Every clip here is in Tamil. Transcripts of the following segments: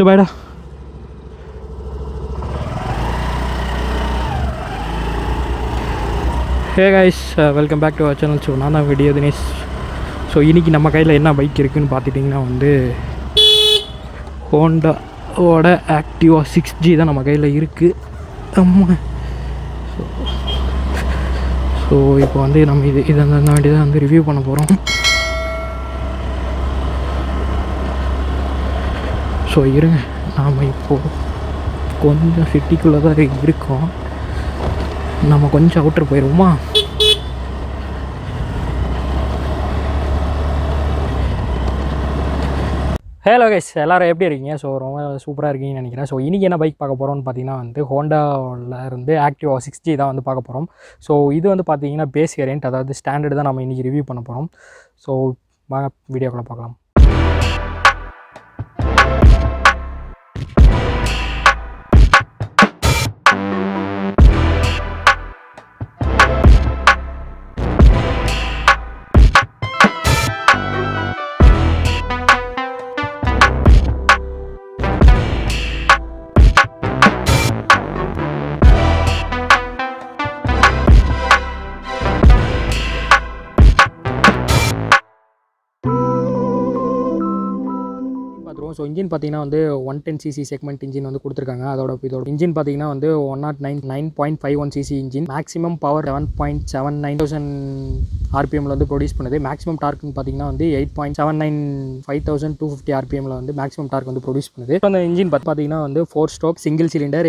ஸோ பாய்டா hey guys welcome back to our channel so நான் தான் வீடியோ தினேஷ். ஸோ இன்றைக்கி நம்ம கையில் என்ன பைக் இருக்குதுன்னு பார்த்துட்டிங்கன்னா வந்து ஹோண்டாவோட ஆக்டிவா சிக்ஸ் ஜி தான் நம்ம கையில் இருக்குது ஆமாம் ஸோ ஸோ இப்போ வந்து நம்ம இது இதை அந்த தான் வந்து ரிவ்யூ பண்ண போகிறோம் ஸோ இருங்க. நாம் இப்போது கொஞ்சம் சிட்டிக்குள்ளே தான் இருக்கோம். நம்ம கொஞ்சம் அவுட்ரு போயிடுவோமா ஹலோ கைஸ் எல்லோரும் எப்படி இருக்கீங்க? ஸோ ரொம்ப சூப்பராக இருக்கீங்கன்னு நினைக்கிறேன். ஸோ இன்றைக்கி என்ன பைக் பார்க்க போகிறோம்னு பார்த்தீங்கன்னா வந்து ஹோண்டாவில் இருந்து ஆக்டிவா சிக்ஸ்டி தான் வந்து பார்க்க போகிறோம் ஸோ இது வந்து பார்த்தீங்கன்னா பேஸ் வேரியன்ட் அதாவது ஸ்டாண்டர்டு தான் நம்ம இன்றைக்கி ரிவ்யூ பண்ண போகிறோம் ஸோ வாங்க வீடியோக்குள்ளே பார்க்கலாம். ஸோ இன்ஜின் பார்த்தீங்கன்னா வந்து one ten cc segment engine வந்து கொடுத்துருக்காங்க. அதோட இதோட இன்ஜின் பார்த்தீங்கன்னா வந்து one nought nine nine point five one cc engine maximum power seven point seven nine thousand ஆர்பிஎம்ல வந்து ப்ரொடியூஸ் பண்ணுது. மேக்ஸிமம் டார்க்னு பார்த்தீங்கன்னா வந்து eight point seven nine five thousand two fifty ஆர்பிஎம்ல வந்து மேக்ஸிமம் டார்க் வந்து ப்ரொடியூஸ் பண்ணுது. இப்போ அந்த இன்ஜின் பார்த்தீங்கன்னா வந்து four stroke single cylinder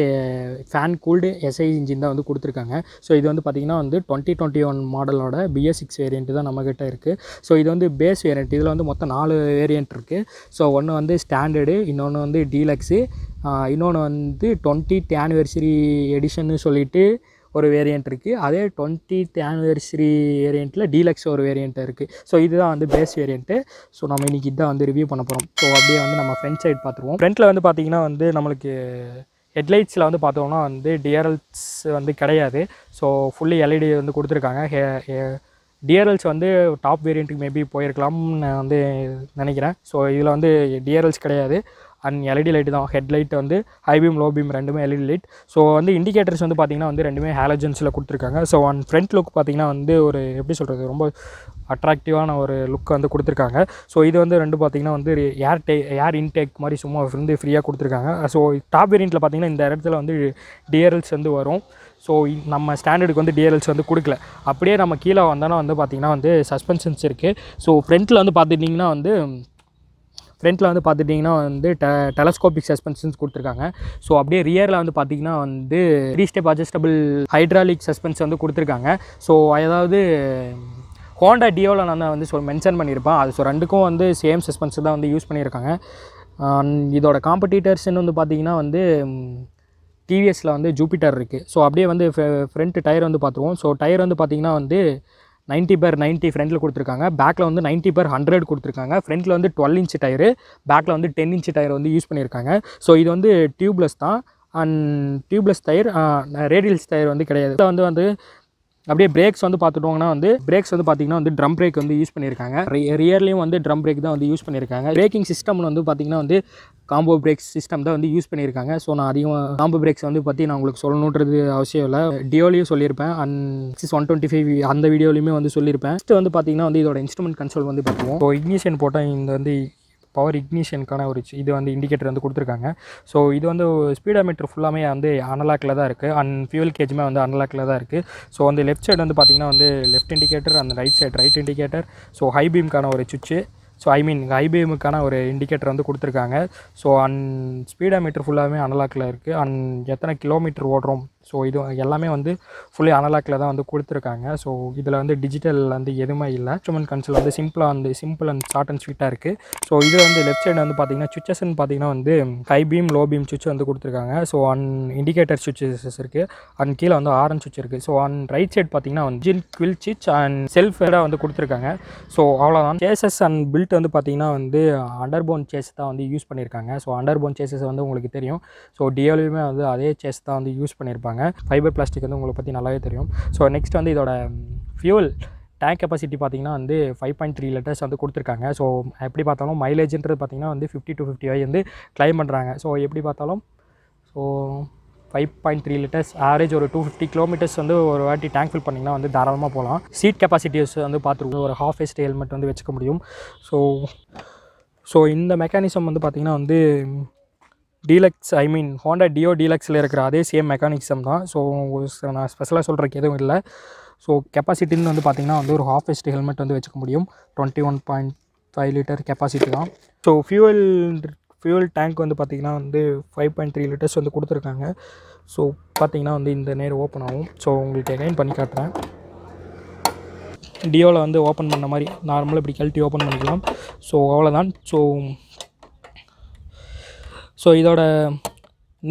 fan cooled SI engine தான் வந்து கொடுத்துருக்காங்க. ஸோ இது வந்து பார்த்தீங்கன்னா வந்து டுவெண்ட்டி டுவெண்ட்டி ஒன் மாடலோட பிஎஸ் சிக்ஸ் வேரியன்ட் தான் நம்மக்கிட்ட இருக்குது ஸோ இது வந்து பேஸ் வேரியன்ட் இதில் வந்து மொத்தம் நாலு வேரியன்ட் இருக்குது ஸோ ஒன்று வந்து ஸ்டாண்டர்டு இன்னொன்று வந்து டீலக்ஸு இன்னொன்று வந்து டுவெண்ட்டி ஆனிவர்சரி எடிஷன்னு சொல்லிட்டு ஒரு வேரியண்ட் இருக்குது அதே டுவெண்ட்டி ஆனிவர்சரி வேரியண்ட்டில் டீலக்ஸ் ஒரு வேரியண்ட் இருக்குது ஸோ இதுதான் வந்து பேஸ் வேரியண்ட்டு ஸோ நம்ம இன்றைக்கி இதான் வந்து ரிவ்யூ பண்ண போகிறோம் ஸோ அப்படியே வந்து நம்ம ஃப்ரண்ட் சைட் பார்த்துருவோம். ஃப்ரண்ட்டில் வந்து பார்த்திங்கன்னா வந்து நம்மளுக்கு ஹெட்லைட்ஸில் வந்து பார்த்தோம்னா வந்து டிஆர்எல்ஸ் வந்து கிடையாது. ஸோ ஃபுல்லி எல்இடி வந்து கொடுத்துருக்காங்க. டிஆர்எல்ஸ் வந்து டாப் வேரியண்ட்டுக்கு மேபி போயிருக்கலாம்னு நான் வந்து நினைக்கிறேன். ஸோ இதில் வந்து டிஆர்எல்ஸ் கிடையாது. அண்ட் எல்இடி லைட்டு தான். ஹெட்லைட் வந்து ஹை பீம் லோ பீம் ரெண்டுமே எல்இடி லைட் ஸோ வந்து இண்டிகேட்டர்ஸ் வந்து பார்த்திங்கன்னா வந்து ரெண்டுமே ஹேலஜன்ஸில் கொடுத்துருக்காங்க. ஸோ அண்ட் ஃப்ரண்ட் லுக் பார்த்திங்கன்னா வந்து ஒரு எப்படி சொல்கிறது ரொம்ப அட்ராக்டிவான ஒரு லுக் வந்து கொடுத்துருக்காங்க. ஸோ இது வந்து ரெண்டு பார்த்திங்கன்னா வந்து ஏர் டே ஏர் இன்டேக் மாதிரி சும்மா வந்து ஃப்ரீயாக கொடுத்துருக்காங்க. ஸோ டாப் வேரியண்ட்டில் பார்த்திங்கன்னா இந்த இடத்துல வந்து டிஆர்எல்ஸ் வந்து வரும். ஸோ நம்ம ஸ்டாண்டர்டுக்கு வந்து டிஎல்எல்ஸ் வந்து கொடுக்கல. அப்படியே நம்ம கீழே வந்தோன்னா வந்து பார்த்திங்கன்னா வந்து சஸ்பென்ஷன்ஸ் இருக்குது ஸோ ஃப்ரண்ட்டில் வந்து பார்த்துட்டிங்கன்னா வந்து ஃப்ரண்ட்டில் வந்து பார்த்துட்டிங்கன்னா வந்து டெ டெலஸ்கோபிக் சஸ்பென்ஷன்ஸ் கொடுத்துருக்காங்க. ஸோ அப்படியே ரியரில் வந்து பார்த்திங்கன்னா வந்து three step adjustable hydraulic suspension வந்து கொடுத்துருக்காங்க. ஸோ அதாவது ஹோண்டா டியோவில் நான் வந்து சொல் மென்ஷன் பண்ணியிருப்பேன். அது ஸோ ரெண்டுக்கும் வந்து சேம் சஸ்பென்ஸ் தான் வந்து யூஸ் பண்ணியிருக்காங்க. இதோட காம்படிட்டர்ஸ்ன்னு வந்து பார்த்திங்கன்னா வந்து டிவிஎஸில் வந்து ஜூபிட்டர் இருக்குது ஸோ அப்படியே வந்து ஃப்ரண்ட் டயர் வந்து பார்த்துருவோம் ஸோ டயர் வந்து பார்த்திங்கன்னா வந்து நைன்ட்டி பர் நைன்ட்டி ஃப்ரண்ட்டில் கொடுத்துருக்காங்க. பேக்கில் வந்து நைன்ட்டி பர் ஹண்ட்ரட் கொடுத்துருக்காங்க. ஃப்ரண்ட்டில் வந்து டுவெல் இன்ச் டயரு பேக்கில் வந்து டென் இன்ச்சு டயர் வந்து யூஸ் பண்ணியிருக்காங்க ஸோ இது வந்து டியூப்லெஸ் தான். And tubeless tyre radials tyre வந்து கிடையாது. இதில் வந்து வந்து அப்படியே பிரேக்ஸ் வந்து பார்த்துட்டோங்கன்னா வந்து பிரேக்ஸ் வந்து பார்த்தீங்கன்னா வந்து ட்ரம் பிரேக் வந்து யூஸ் பண்ணியிருக்காங்க. ரியர்லேயும் வந்து ட்ரம் பிரேக் தான் வந்து யூஸ் பண்ணியிருக்காங்க. பிரேக்கிங் சிஸ்டம்னு வந்து பார்த்திங்கன்னா வந்து காம்போ பிரேக்ஸ் சிஸ்டம் தான் வந்து யூஸ் பண்ணியிருக்காங்க. ஸோ நான் அதிகமாக காம்போ பிரேக்ஸ் வந்து பற்றி நான் உங்களுக்கு சொல்லணுன்றது அவசியம் இல்லை. டியோலையும் சொல்லியிருப்பேன். And six one twenty five அந்த வீடியோலையுமே வந்து சொல்லியிருப்பேன். ஃபஸ்ட்டு வந்து பார்த்திங்கன்னா வந்து இதோட இன்ஸ்ட்ருமெண்ட் கன்சோல் வந்து பார்த்துவோம் ஸோ இக்னிஷன் போட்டால் இந்த வந்து பவர் இக்னிஷனுக்கான ஒரு இது வந்து இண்டிகேட்டர் வந்து கொடுத்துருக்காங்க. ஸோ இது வந்து ஸ்பீடோமீட்டர் ஃபுல்லாமே வந்து அனலாக்கில் தான் இருக்குது அண்ட் ஃபியூல் கேஜுமே வந்து அனலாக்கில் தான் இருக்குது ஸோ வந்து லெஃப்ட் சைடு வந்து பார்த்திங்கன்னா வந்து லெஃப்ட் இண்டிகேட்டர் அந்த right side right indicator so high பீம்க்கான ஒரு சுவிட்சு ஸோ ஐ மீன் ஐபிஎம்முக்கான ஒரு இண்டிகேட்டர் வந்து கொடுத்துருக்காங்க. ஸோ அண்ட் ஸ்பீடோமீட்டர் ஃபுல்லாகவே அனலாக்கில் இருக்குது அண்ட் எத்தனை கிலோமீட்டர் ஓடுறோம்? ஸோ இது எல்லாமே வந்து ஃபுல்லி அனலாக்கில் தான் வந்து கொடுத்துருக்காங்க. ஸோ இதில் வந்து டிஜிட்டல் வந்து எதுவுமே இல்லை. இன்ஸ்ட்ருமெண்ட் கன்சோல் வந்து சிம்பிளாக வந்து சிம்பிள் அண்ட் ஷார்ட் அண்ட் ஸ்வீட்டாக இருக்குது ஸோ இது வந்து லெஃப்ட் சைடு வந்து பார்த்திங்கன்னா சுவிச்சஸ்ன்னு பார்த்தீங்கன்னா வந்து ஹை பீம் லோ பீம் சுவிட்ச் வந்து கொடுத்துருக்காங்க. ஸோ அன் இண்டிகேட்டர் சுவிச்சஸ் இருக்குது அண்ட் கீழே வந்து ஆரஞ்ச் சுவிட்ச் இருக்குது ஸோ அண்ட் ரைட் சைடு பார்த்தீங்கன்னா வந்து ஜில் குவில் சுவிட்ச் அண்ட் செல்ஃப் வந்து கொடுத்துருக்காங்க. ஸோ அவ்வளோதான் சேசஸ் அண்ட் பில்ட் வந்து பார்த்திங்கன்னா வந்து அண்டர்போன் சேஸ் தான் வந்து யூஸ் பண்ணியிருக்காங்க ஸோ அண்டர்போன் சேசஸ் வந்து உங்களுக்கு தெரியும். ஸோ டியோலையுமே வந்து அதே சேஸ் தான் வந்து யூஸ் பண்ணியிருப்பாங்க ஃபைபர் பிளாஸ்டிக் வந்து உங்களை பற்றி நல்லாவே தெரியும். ஸோ நெக்ஸ்ட் வந்து இதோட ஃபியூல் டேங்க் கெப்பாசிட்டி பார்த்தீங்கன்னா வந்து ஃபைவ் பாயிண்ட் த்ரீ லிட்டர்ஸ் வந்து கொடுத்துருக்காங்க. ஸோ எப்படி பார்த்தாலும் மைலேஜ்ன்றது பார்த்தீங்கன்னா வந்து ஃபிஃப்டி டு ஃபிஃப்டி வந்து கிளைம் பண்ணுறாங்க ஸோ எப்படி பார்த்தாலும் so five point three litres average ஒரு டூ ஃபிஃப்டி கிலோமீட்டர்ஸ் வந்து ஒரு வாட்டி டேங்க் ஃபில் பண்ணிங்கன்னா வந்து தாராளமாக போகலாம். சீட் கெப்பாசிட்டிஸ் வந்து பார்த்துருக்கோம். ஒரு ஹாஃப் எஸ்ட் ஹெல்மெட் வந்து வச்சுக்க முடியும். ஸோ ஸோ இந்த மெக்கானிசம் வந்து பார்த்திங்கன்னா வந்து deluxe I mean Honda Dio டீலக்ஸில் இருக்கிற அதே சேம் மெக்கானிக்ஸம் தான். ஸோ நான் ஸ்பெஷலாக சொல்கிறதுக்கு எதுவும் இல்லை. ஸோ கெப்பாசிட்டின்னு வந்து பார்த்திங்கன்னா வந்து ஒரு ஹாஃப் எஸ்ட் ஹெல்மெட் வந்து வச்சுக்க முடியும். Twenty one point five litre capacity தான். ஸோ ஃபியூவல் ஃபியூவல் டேங்க் வந்து பார்த்திங்கன்னா வந்து ஃபைவ் பாயிண்ட் த்ரீ லிட்டர்ஸ் வந்து கொடுத்துருக்காங்க. ஸோ பார்த்திங்கன்னா வந்து இந்த நேரம் ஓப்பன் ஆகும். ஸோ உங்களுக்கு எகைன் பண்ணி காட்டுறேன். டியோவில் வந்து ஓப்பன் பண்ண மாதிரி நார்மலாக இப்படி கழட்டி ஓப்பன் பண்ணிக்கலாம். ஸோ அவ்வளோதான் ஸோ ஸோ இதோட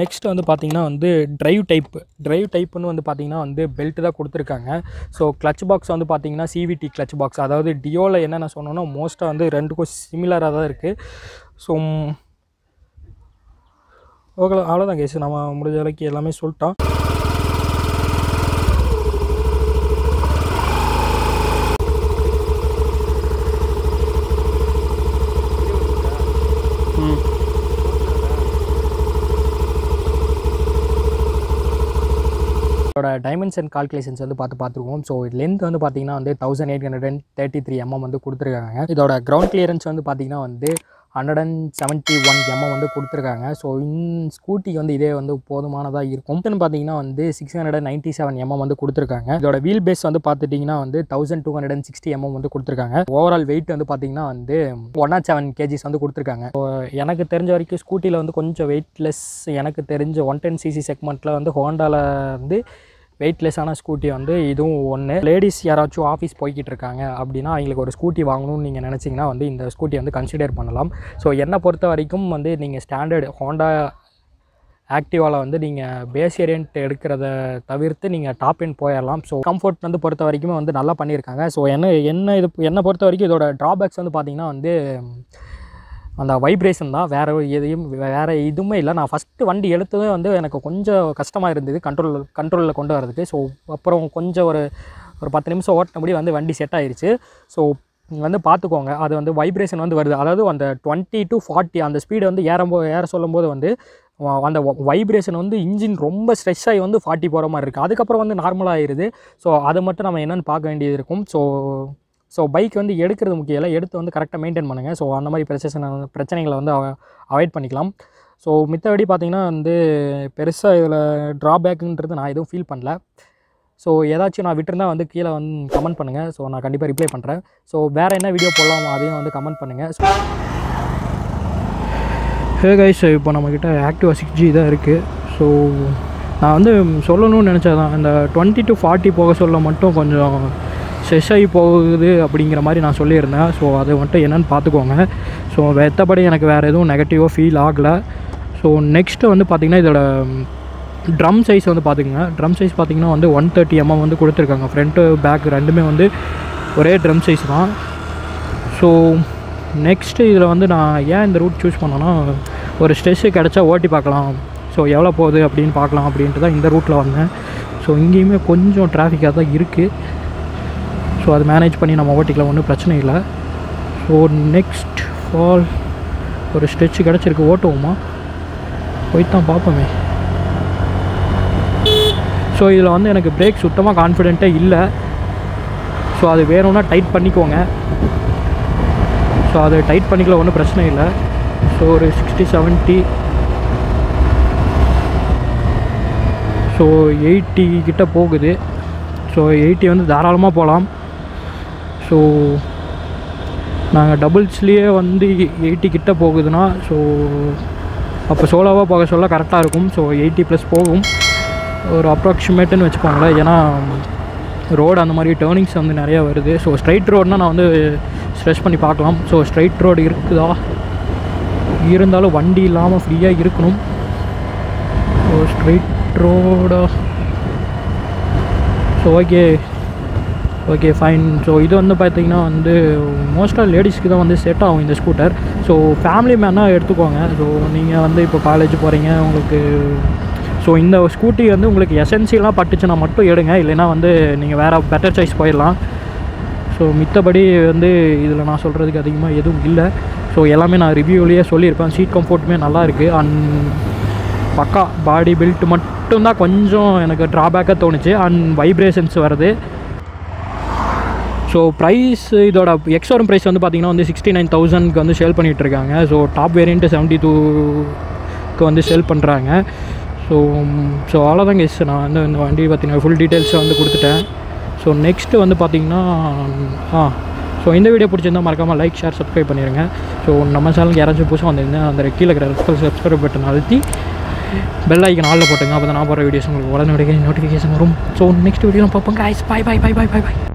நெக்ஸ்ட் வந்து பார்த்திங்கன்னா வந்து ட்ரைவ் டைப் ட்ரைவ் டைப்புன்னு வந்து பார்த்திங்கன்னா வந்து பெல்ட்டு தான் கொடுத்துருக்காங்க. ஸோ கிளச் பாக்ஸ் வந்து பார்த்திங்கன்னா சிவிடி கிளச் பாக்ஸ் அதாவது டியோவில் என்னென்ன சொன்னோன்னா மோஸ்ட்டாக வந்து ரெண்டுக்கும் சிமிலராக தான் இருக்குது ஸோ ஓகே அவ்வளோதான் கேஸ் நம்ம முடிஞ்ச அளவுக்கு எல்லாமே சொல்லிட்டோம். டிஸ்டன்ஸ் அண்ட் கால்குலேஷன்ஸ் வந்து பார்த்து பார்த்துருவோம் ஸோ லென்த் வந்து பார்த்தீங்கன்னா வந்து thousand eight hundred and thirty three mm வந்து கொடுத்துருக்காங்க. இதோட கிரவுண்ட் கிளியரன்ஸ் வந்து பார்த்தீங்கன்னா வந்து hundred and seventy one mm வந்து கொடுத்துருக்காங்க. ஸோ இன் ஸ்கூட்டிக்கு வந்து இதே வந்து போதுமானதாக இருக்கும். பார்த்தீங்கன்னா வந்து six hundred and ninety seven mm வந்து கொடுத்துருக்காங்க. இதோட வீல் பேஸ் வந்து பார்த்துட்டிங்கன்னா வந்து thousand two hundred and sixty mm வந்து கொடுத்துருக்காங்க. ஓவரால் வெயிட் வந்து பார்த்தீங்கன்னா வந்து ஒன் நாட் செவன் கேஜிஸ் வந்து கொடுத்துருக்காங்க. ஸோ எனக்கு தெரிஞ்ச வரைக்கும் ஸ்கூட்டியில் வந்து கொஞ்சம் வெயிட்லெஸ் எனக்கு தெரிஞ்ச ஒன் டென் சிசி செக்மெண்ட்டில் வந்து ஹோண்டாவில் வந்து வெயிட்லெஸ்ஸான ஸ்கூட்டி வந்து இதுவும் ஒன்று லேடிஸ் யாராச்சும் ஆஃபீஸ் போய்கிட்டு இருக்காங்க அப்படின்னா அவங்களுக்கு ஒரு ஸ்கூட்டி வாங்கணும்னு நீங்கள் நினச்சிங்கன்னா வந்து இந்த ஸ்கூட்டி வந்து கன்சிடர் பண்ணலாம். ஸோ என்னை பொறுத்த வரைக்கும் வந்து நீங்கள் ஸ்டாண்டர்ட் ஹோண்டா ஆக்டிவாவில் வந்து நீங்கள் பேஸ் வேரியன்ட் எடுக்கிறத தவிர்த்து நீங்கள் டாப் இன் போயிடலாம் ஸோ கம்ஃபர்ட் வந்து பொறுத்த வரைக்கும் வந்து நல்லா பண்ணியிருக்காங்க. ஸோ என்ன என்ன இது என்னை பொறுத்த வரைக்கும் இதோட ட்ராபேக்ஸ் வந்து பார்த்திங்கன்னா வந்து அந்த வைப்ரேஷன் தான். வேறு எதையும் வேறு எதுவுமே இல்லை. நான் ஃபஸ்ட்டு வண்டி எடுத்ததே வந்து எனக்கு கொஞ்சம் கஷ்டமாக இருந்தது கண்ட்ரோல் கண்ட்ரோலில் கொண்டு வரதுக்கு. ஸோ அப்புறம் கொஞ்சம் ஒரு ஒரு பத்து நிமிஷம் ஓட்டினபடி வந்து வண்டி செட் ஆயிடுச்சு ஸோ வந்து பார்த்துக்கோங்க. அது வந்து வைப்ரேஷன் வந்து வருது. அதாவது அந்த டுவெண்ட்டி டு ஃபார்ட்டி அந்த ஸ்பீடு வந்து ஏறும்போ ஏற சொல்லும்போது வந்து வ- அந்த வைப்ரேஷன் வந்து இன்ஜின் ரொம்ப ஸ்ட்ரெஸ் ஆகி வந்து ஃபார்ட்டி போகிற மாதிரி இருக்குது அதுக்கப்புறம் வந்து நார்மலாக ஆயிடுது ஸோ அதை மட்டும் நம்ம என்னென்னு பார்க்க வேண்டியது இருக்கும். ஸோ ஸோ பைக் வந்து எடுக்கிறது முக்கியம் இல்லை. எடுத்து வந்து கரெக்டாக மெயின்டைன் பண்ணுங்கள் ஸோ அந்த மாதிரி பிரச்சனை பிரச்சனைகளை வந்து அவாய்ட் பண்ணிக்கலாம். ஸோ மித்தபடி பார்த்தீங்கன்னா வந்து பெருசாக இதில் ட்ராபேக்குன்றது நான் எதுவும் ஃபீல் பண்ணல. ஸோ ஏதாச்சும் நான் விட்டுருந்தா வந்து கீழே வந்து கமெண்ட் பண்ணுங்கள் ஸோ நான் கண்டிப்பாக ரிப்ளை பண்ணுறேன் ஸோ வேறு என்ன வீடியோ போடலாம் அதையும் வந்து கமெண்ட் பண்ணுங்கள் ஹே கைஸ் இப்போ நம்மக்கிட்ட ஆக்டிவா சிக்ஸ் ஜி தான் இருக்குது ஸோ நான் வந்து சொல்லணும்னு நினச்சதான் இந்த டுவெண்ட்டி டு ஃபார்ட்டி போக சொல்ல மட்டும் கொஞ்சம் செஸ் ஆகி போகுது அப்படிங்கிற மாதிரி நான் சொல்லியிருந்தேன். ஸோ அது வந்துட்டு என்னென்னு பார்த்துக்கோங்க. ஸோ வெத்தபடி எனக்கு வேறு எதுவும் நெகட்டிவாக ஃபீல் ஆகலை. ஸோ நெக்ஸ்ட்டு வந்து பார்த்திங்கன்னா இதோட ட்ரம் சைஸ் வந்து பார்த்துக்கோங்க. ட்ரம் சைஸ் பார்த்திங்கன்னா வந்து ஒன் தேர்ட்டி எம்எம் வந்து கொடுத்துருக்காங்க. ஃப்ரண்ட்டு பேக் ரெண்டுமே வந்து ஒரே ட்ரம் சைஸ் தான். ஸோ நெக்ஸ்ட்டு இதில் வந்து நான் ஏன் இந்த ரூட் சூஸ் பண்ணேன்னா ஒரு ஸ்ட்ரெஸ்ஸு கிடச்சா ஓட்டி பார்க்கலாம். ஸோ எவ்வளோ போகுது அப்படின்னு பார்க்கலாம் அப்படின்ட்டு தான் இந்த ரூட்டில் வந்தேன். ஸோ இங்கேயுமே கொஞ்சம் டிராஃபிக்காக தான் இருக்குது ஸோ அது மேனேஜ் பண்ணி நம்ம ஓட்டிக்கலாம் ஒன்றும் பிரச்சனை இல்லை. ஸோ நெக்ஸ்ட் ஃபால் ஒரு ஸ்ட்ரெச்சு கிடச்சிருக்கு. ஓட்டுவோமா? போய் தான் பார்ப்போமே. ஸோ இதில் வந்து எனக்கு பிரேக் சுத்தமாக கான்ஃபிடென்ட்டே இல்லை. ஸோ அது வேணும்னா டைட் பண்ணிக்கோங்க. ஸோ அதை டைட் பண்ணிக்கலாம் ஒன்றும் பிரச்சனை இல்லை. ஸோ ஒரு சிக்ஸ்டி செவன்ட்டி ஸோ எயிட்டி கிட்ட போகுது. ஸோ எயிட்டி வந்து தாராளமாக போகலாம் ஸோ நாங்கள் டபுள்ஸ்லேயே வந்து எயிட்டி கிட்ட போகுதுன்னா ஸோ அப்போ சோலோவாக போக சொல்ல கரெக்டாக இருக்கும். ஸோ எயிட்டி ப்ளஸ் போகும். ஒரு அப்ராக்சிமேட்டுன்னு வச்சுக்கோங்களேன். ஏன்னா ரோடு அந்த மாதிரி டேர்னிங்ஸ் வந்து நிறையா வருது. ஸோ ஸ்ட்ரைட் ரோடுனால் நான் வந்து ஸ்ட்ரெஸ் பண்ணி பார்க்கலாம். ஸோ ஸ்ட்ரைட் ரோடு இருக்குதா? இருந்தாலும் வண்டி இல்லாமல் ஃப்ரீயாக இருக்கணும். So straight ரோடாக so okay okay fine so இது வந்து பார்த்தீங்கன்னா வந்து மோஸ்ட்டாக லேடிஸ்க்கு தான் வந்து செட் ஆகும் இந்த ஸ்கூட்டர் ஸோ ஃபேமிலி மேனாக எடுத்துக்கோங்க. ஸோ நீங்கள் வந்து இப்போ காலேஜ் போகிறீங்க உங்களுக்கு ஸோ இந்த ஸ்கூட்டி வந்து உங்களுக்கு எசென்சியெலாம் பட்டுச்சுன்னா மட்டும் எடுங்க. இல்லைன்னா வந்து நீங்கள் வேறு பெட்டர் சாய்ஸ் போயிடலாம். ஸோ மித்தபடி வந்து இதில் நான் சொல்கிறதுக்கு அதிகமாக எதுவும் இல்லை. ஸோ எல்லாமே நான் ரிவ்யூலேயே சொல்லியிருப்பேன். சீட் கம்ஃபர்ட்டுமே நல்லா இருக்குது அண்ட் பக்கா பாடி பில்ட் மட்டும்தான் கொஞ்சம் எனக்கு ட்ராபேக்காக தோணுச்சு. அண்ட் வைப்ரேஷன்ஸ் வருது. ஸோ ப்ரைஸ் இதோட எக்ஸோரம் ப்ரைஸ் வந்து பார்த்திங்கன்னா வந்து சிக்ஸ்டி நைன் தௌசண்ட்க்கு வந்து சேல் பண்ணிகிட்டு இருக்காங்க ஸோ டாப் வேரியண்ட்டு செவன்ட்டி டூக்கு வந்து சேல் பண்ணுறாங்க ஸோ ஸோ அவ்வளோதாங்க எஸ் நான் வந்து இந்த வண்டி பார்த்தீங்கன்னா ஃபுல் டீட்டெயில்ஸை வந்து கொடுத்துட்டேன். ஸோ நெக்ஸ்ட்டு வந்து பார்த்திங்கன்னா ஆ ஸோ இந்த வீடியோ பிடிச்சிருந்தா மறக்காமல் லைக் ஷேர் சப்ஸ்கிரைப் பண்ணிடுங்க ஸோ நம்ம சேனலுக்கு யாராச்சும் புதுசாக வந்திருந்தேன் அந்த கீழே இருக்கிற சப்ஸ்கிரைப் பட்டன் அழுத்தி பெல் ஐக்கன் ஆளில் போட்டுங்க. அப்போ தான் நான் போகிற வீடியோஸ் உங்களுக்கு உடனே நோட்டிஃபிகேஷன் வரும். ஸோ நெக்ஸ்ட் வீடியோ பார்ப்போம் guys. Bye bye bye bye bye bye.